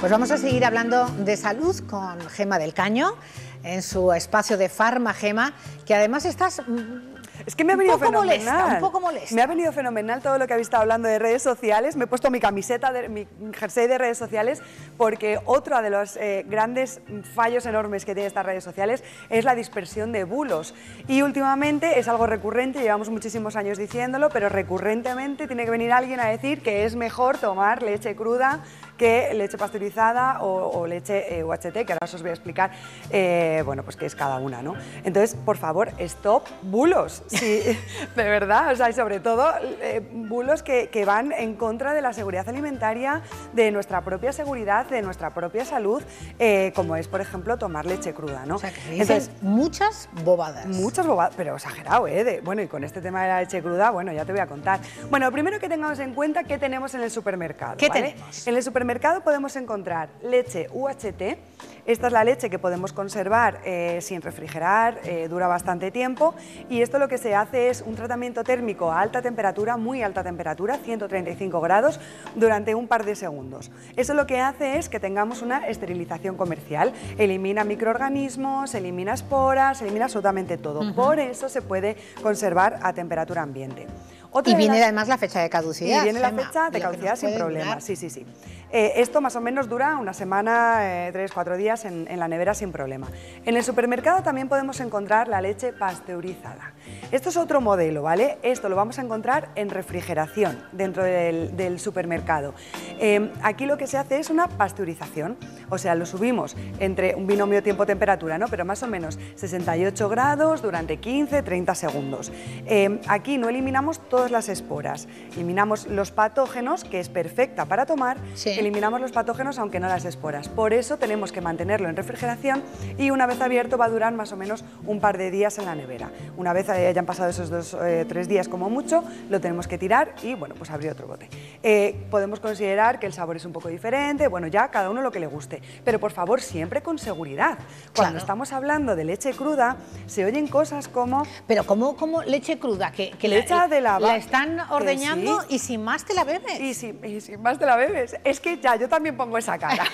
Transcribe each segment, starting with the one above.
Pues vamos a seguir hablando de salud con Gema del Caño en su espacio de Farma Gema, que además estás mm, es que me ha venido un poco fenomenal. molesta, un poco molesta. Me ha venido fenomenal todo lo que habéis estado hablando de redes sociales. Me he puesto mi camiseta, de, mi jersey de redes sociales, porque otro de los eh, grandes fallos enormes que tienen estas redes sociales es la dispersión de bulos. Y últimamente es algo recurrente, llevamos muchísimos años diciéndolo, pero recurrentemente tiene que venir alguien a decir que es mejor tomar leche cruda que leche pasteurizada o, o leche eh, UHT, que ahora os voy a explicar, eh, bueno, pues qué es cada una, ¿no? Entonces, por favor, stop bulos, sí, de verdad, o sea, y sobre todo eh, bulos que, que van en contra de la seguridad alimentaria, de nuestra propia seguridad, de nuestra propia salud, eh, como es, por ejemplo, tomar leche cruda, ¿no? O sea, que se dicen muchas bobadas. Muchas bobadas, pero exagerado, ¿eh? De- bueno, y con este tema de la leche cruda, bueno, ya te voy a contar. Bueno, primero que tengamos en cuenta, ¿qué tenemos en el supermercado? ¿Qué ¿vale? tenemos? En el supermercado podemos encontrar leche UHT. Esta es la leche que podemos conservar eh, sin refrigerar, eh, dura bastante tiempo. Y esto lo que se hace es un tratamiento térmico a alta temperatura, muy alta temperatura, 135 grados, durante un par de segundos. Eso lo que hace es que tengamos una esterilización comercial. Elimina microorganismos, elimina esporas, elimina absolutamente todo. Por eso se puede conservar a temperatura ambiente. Otra Y viene las- además la fecha de caducidad. y viene la fecha de caducidad sin problema, sí, sí, sí. Eh, esto más o menos dura una semana, eh, tres, cuatro días en, en la nevera sin problema. En el supermercado también podemos encontrar la leche pasteurizada. Esto es otro modelo, ¿vale? Esto lo vamos a encontrar en refrigeración dentro del, del supermercado. Eh, aquí lo que se hace es una pasteurización, o sea, lo subimos entre un binomio tiempo-temperatura, ¿no? Pero más o menos 68 grados durante 15, 30 segundos. Eh, aquí no eliminamos todas las esporas, eliminamos los patógenos, que es perfecta para tomar, Sí. eliminamos los patógenos aunque no las esporas. Por eso tenemos que mantenerlo en refrigeración y una vez abierto va a durar más o menos un par de días en la nevera. Una vez hayan pasado esos dos, eh, tres días como mucho, lo tenemos que tirar y bueno, pues abrir otro bote. Eh, podemos considerar que el sabor es un poco diferente, bueno, ya cada uno lo que le guste, pero por favor siempre con seguridad. Cuando Claro. estamos hablando de leche cruda, se oyen cosas como Pero como, como leche cruda, que, que Leche la, de la va- la están ordeñando sí. y sin más te la bebes. Y si, y si más te la bebes, es que ya yo también pongo esa cara.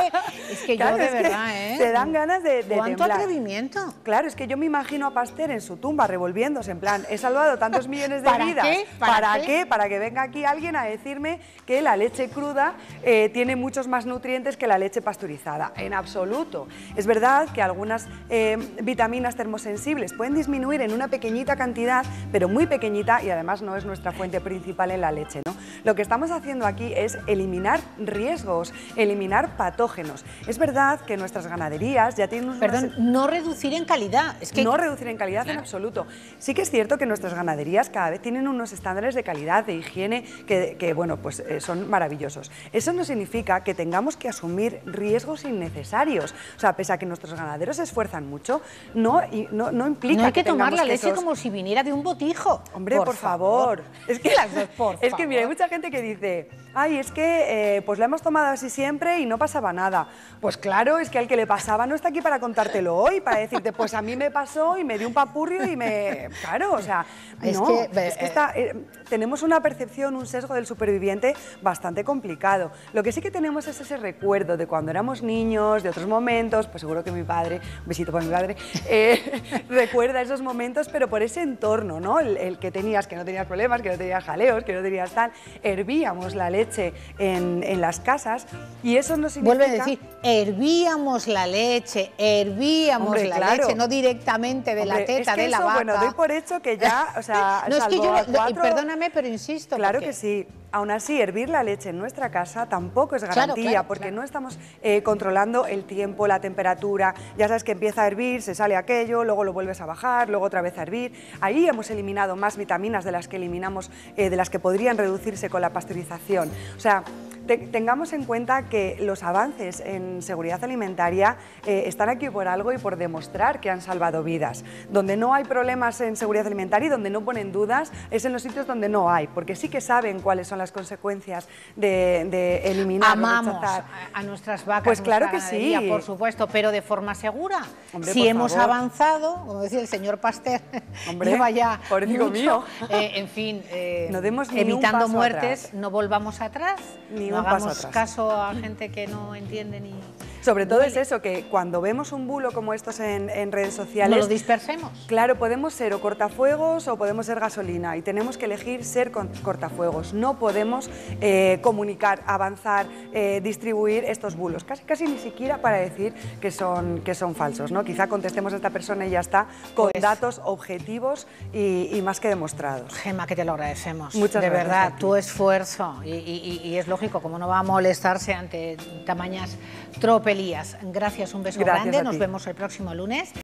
es que Claro, yo de verdad, ¿eh? Te dan ganas de, de ¿Cuánto temblar. atrevimiento? Claro, es que yo me imagino a Pasteur en su tumba revolviéndose, en plan, he salvado tantos millones de ¿Para vidas. qué? ¿Para qué? qué? Para que venga aquí alguien a decirme que la leche cruda eh, tiene muchos más nutrientes que la leche pasteurizada. En absoluto. Es verdad que algunas eh, vitaminas termosensibles pueden disminuir en una pequeñita cantidad, pero muy pequeñita y además no es nuestra fuente principal en la leche. ¿no? Lo que estamos haciendo aquí es eliminar riesgos, eliminar patógenos. Es verdad que nuestras ganaderías ya tienen unos Perdón, no reducir en calidad. Es que no reducir en calidad en absoluto. Sí que es cierto que nuestras ganaderías cada vez tienen unos estándares de calidad, de higiene, que, que, bueno, pues eh, son maravillosos. Eso no significa que tengamos que asumir riesgos innecesarios. O sea, pese a que nuestros ganaderos se esfuerzan mucho, no, y no, no implica no hay que, tomar la leche esos- como si viniera de un botijo. Hombre, por, favor. Es que, Las dos, por es que mira, hay mucha gente que dice, ay, es que eh, pues la hemos tomado así siempre y no pasaba nada. Pues claro, es que al que le pasaba no está aquí para contártelo hoy, para decirte, pues a mí me pasó y me dio un papurrio y me... Claro, o sea, Es no, que, es que está- eh, tenemos una percepción, un sesgo del superviviente bastante complicado. Lo que sí que tenemos es ese recuerdo de cuando éramos niños, de otros momentos, pues seguro que mi padre, un besito para mi padre, eh, recuerda esos momentos, pero por ese entorno, ¿no? El, el que tenías, que no tenías problemas, que no tenías jaleos, que no tenías tal, hervíamos la leche en, en las casas y eso no significa... Vuelve a decir, hervíamos la leche, hervíamos Hombre, la claro. leche, no directamente de la teta es que de la eso, vaca. Bueno, doy por hecho que ya, o sea, no, es que yo, cuatro- perdóname, pero insisto. Claro porque- que sí. Aún así, hervir la leche en nuestra casa tampoco es Claro, garantía, claro, porque claro. no estamos eh, controlando el tiempo, la temperatura. Ya sabes que empieza a hervir, se sale aquello, luego lo vuelves a bajar, luego otra vez a hervir. Ahí hemos eliminado más vitaminas de las que eliminamos, eh, de las que podrían reducirse con la pasteurización. O sea, te- tengamos en cuenta que los avances en seguridad alimentaria eh, están aquí por algo y por demostrar que han salvado vidas. Donde no hay problemas en seguridad alimentaria y donde no ponen dudas es en los sitios donde no hay, porque sí que saben cuáles son las consecuencias de, de eliminar o Amamos rechazar. a, a nuestras vacas, Pues claro que sí. por supuesto, pero de forma segura. Hombre, si hemos favor. avanzado, como decía el señor Pasteur, Hombre, lleva ya mucho, mío. eh, en fin, eh, No demos evitando muertes, atrás. no volvamos atrás. Ni no no hagamos atrás. caso a gente que no entiende ni... Sobre todo es eso, que cuando vemos un bulo como estos en, en redes No sociales, lo dispersemos. Claro, podemos ser o cortafuegos o podemos ser gasolina y tenemos que elegir ser con- cortafuegos. No podemos eh, comunicar, avanzar, eh, distribuir estos bulos, casi, casi ni siquiera para decir que son, que son falsos. ¿no? Quizá contestemos a esta persona y ya está, con Pues- datos objetivos y, y más que demostrados. Gema, que te lo agradecemos. Muchas de gracias verdad, a ti. tu esfuerzo. Y, y- y es lógico, como no va a molestarse ante tamañas tropelías. Gracias, un beso Gracias grande. Nos vemos el próximo lunes.